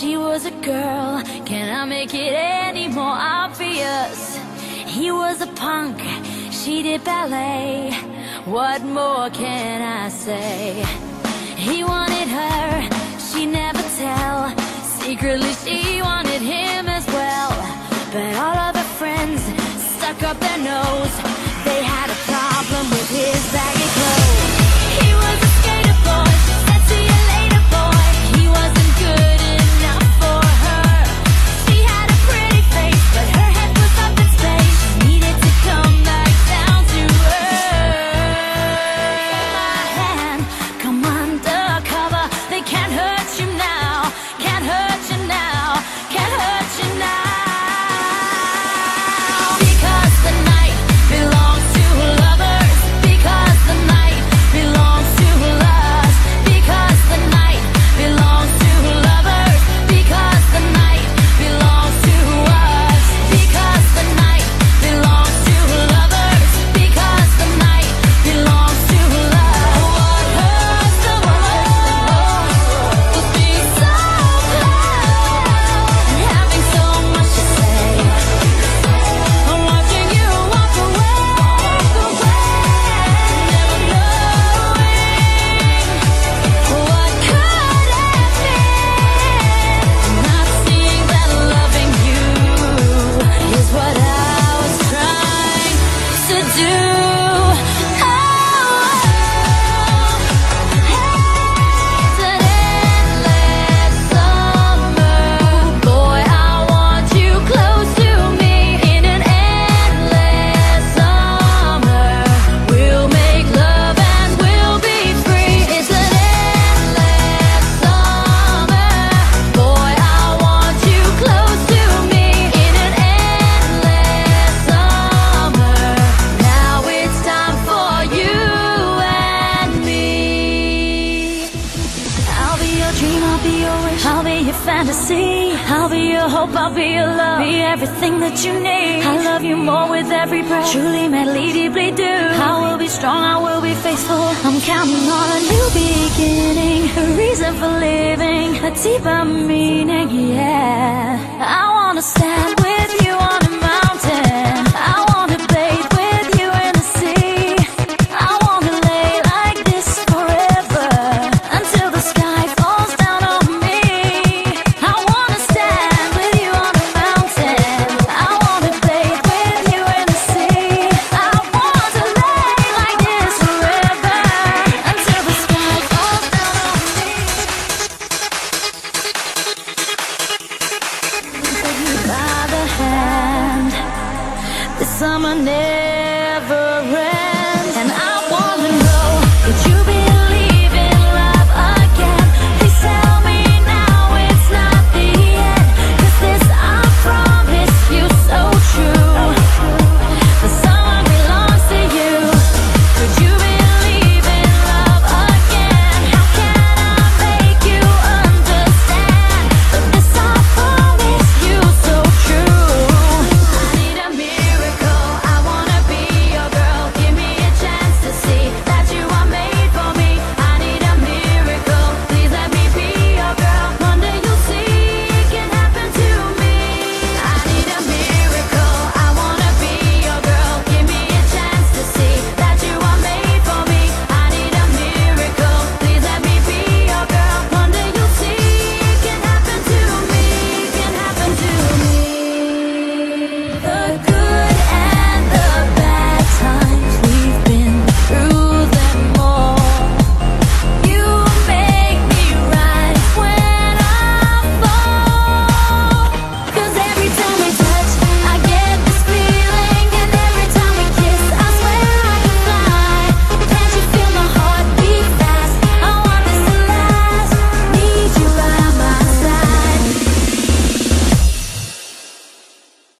she was a girl. Can I make it any more obvious? He was a punk, she did ballet. What more can I say? He wanted her, she never tell. Secretly she wanted him as well. But all of her friends stuck up their nose. They had a problem with his baggy clothes. He was a I'll be your wish, I'll be your fantasy. I'll be your hope, I'll be your love. Be everything that you need. I love you more with every breath. Truly, madly, deeply do. I will be strong, I will be faithful. I'm counting on a new beginning A reason for living A deeper meaning, yeah. summer never